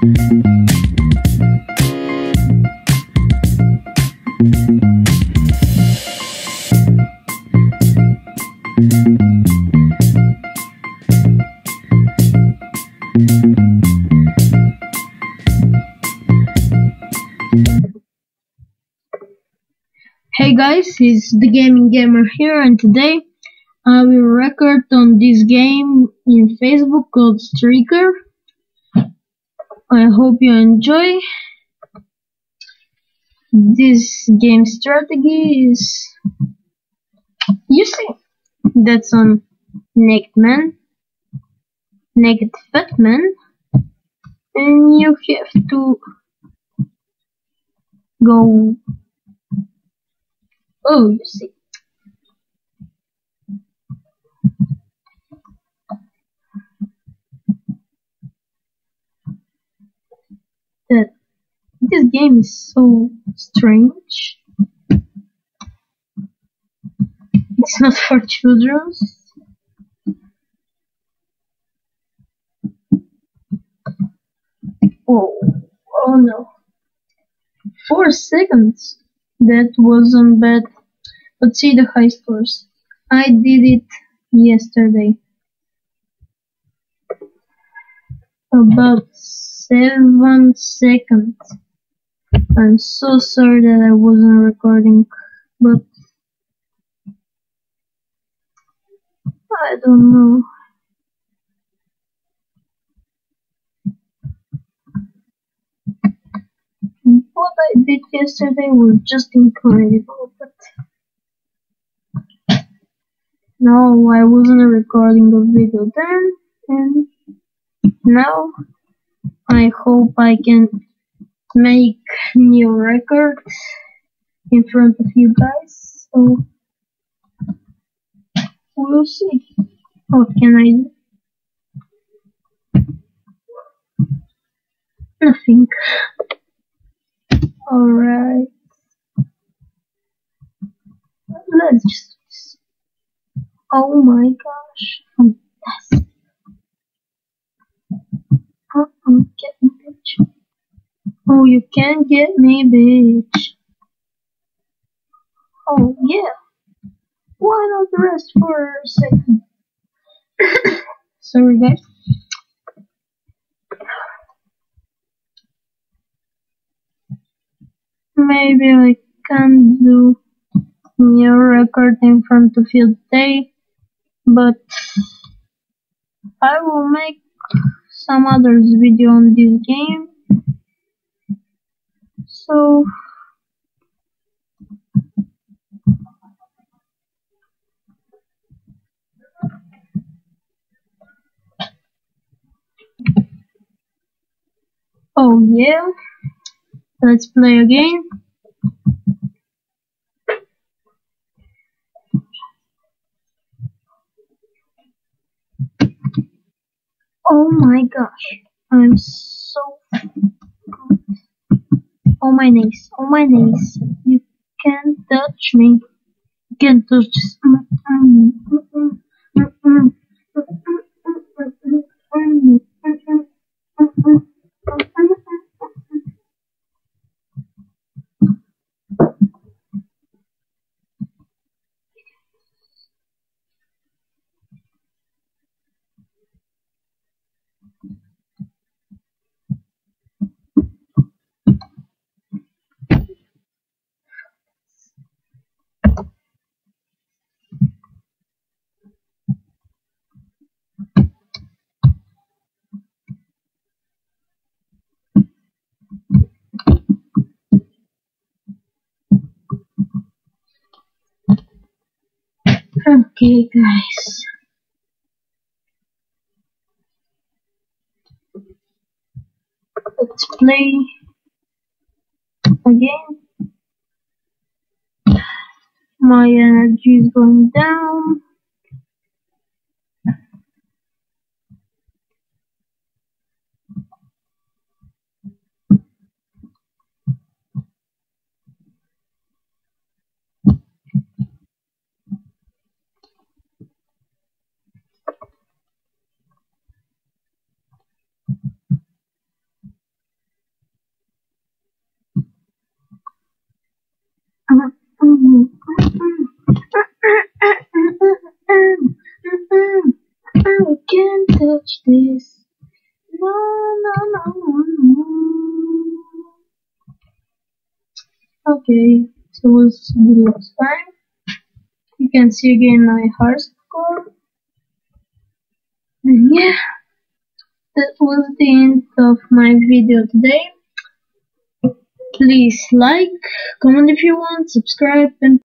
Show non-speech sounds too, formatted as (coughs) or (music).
Hey guys, it's the Gaming Gamer here and today I will record on this game in Facebook called Streaker. I hope you enjoy. This game strategy is you see that's on naked man, naked fat man and you have to go Oh, you see. That this game is so strange. It's not for children. Oh, oh no. Four seconds. That wasn't bad. Let's see the high scores. I did it yesterday. About seven seconds. I'm so sorry that I wasn't recording, but I don't know. What I did yesterday was just incredible, but no, I wasn't recording a video then, and now I hope I can make new records in front of you guys. So we'll see. What can I do? Nothing. Alright. Let's just. Oh my gosh. Oh, you can't get me, bitch. Oh, yeah. Why not rest for a second? (coughs) Sorry, guys. Maybe I can do new record in front of you today, but I will make some others video on this game. So Oh yeah. Let's play again. Oh my gosh, I'm so good. Oh my knees, on oh, my knees. You can't touch me. You can't touch this. Okay, guys. Let's play again. My energy is going down. Okay, so the last time. You can see again my heart score. And yeah, that was the end of my video today. Please like, comment if you want, subscribe, and